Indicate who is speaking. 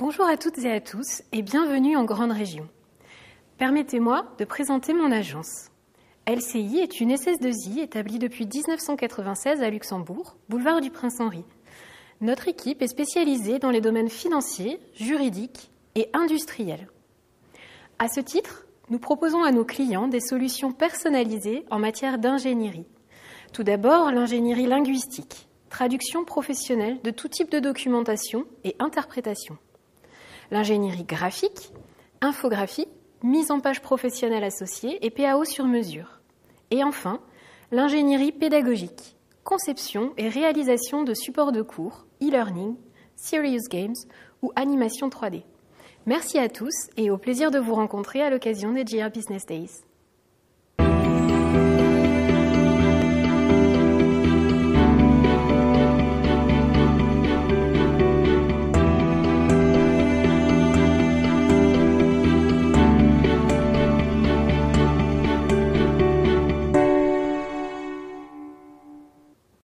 Speaker 1: à toutes et à tous et bienvenue en Grande Région. Permettez-moi de présenter mon agence. LCI est une SS2I établie depuis 1996 à Luxembourg, boulevard du Prince-Henri. Notre équipe est spécialisée dans les domaines financiers, juridiques et industriels. À ce titre, nous proposons à nos clients des solutions personnalisées en matière d'ingénierie. Tout d'abord, l'ingénierie linguistique, traduction professionnelle de tout type de documentation et interprétation. L'ingénierie graphique, infographie, mise en page professionnelle associée et PAO sur mesure. Et enfin, l'ingénierie pédagogique, conception et réalisation de supports de cours, e-learning, serious games ou animation 3D. Merci à tous et au plaisir de vous rencontrer à l'occasion des GR Business Days.